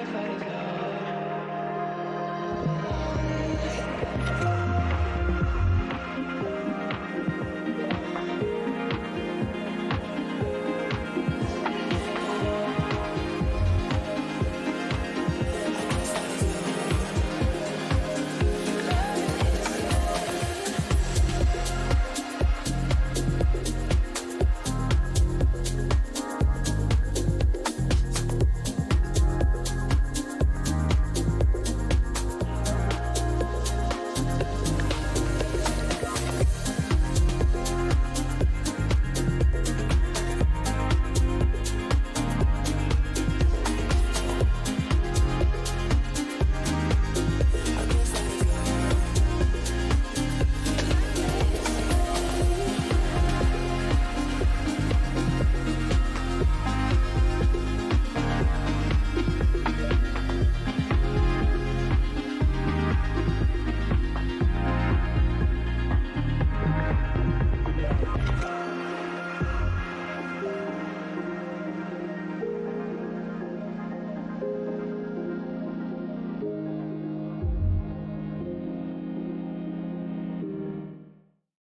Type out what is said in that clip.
It.